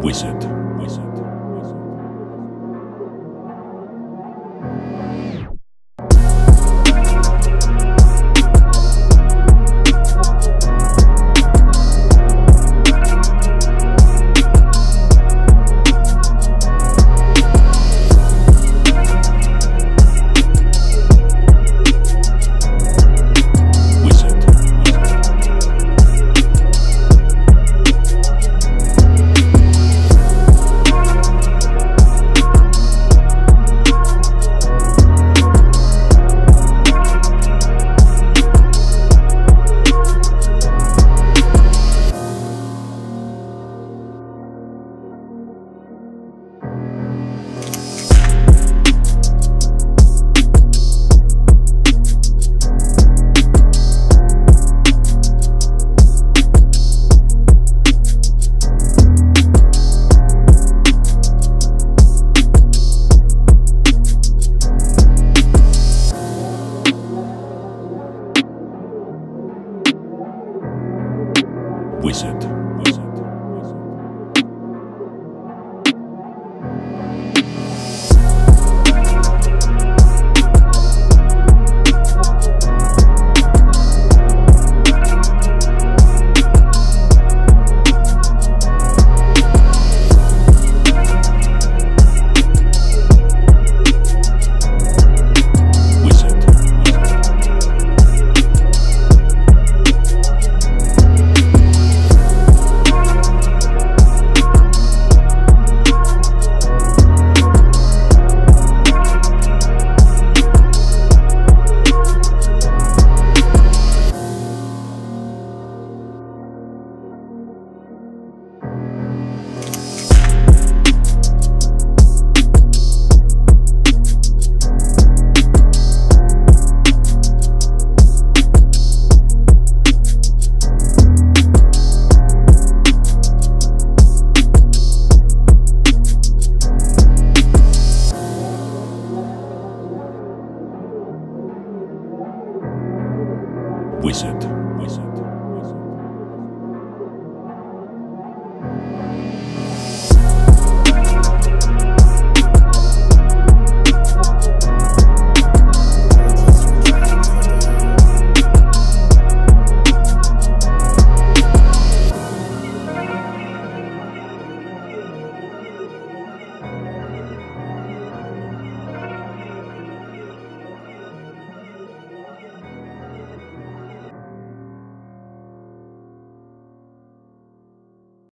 wizard. Wizard. Wizard.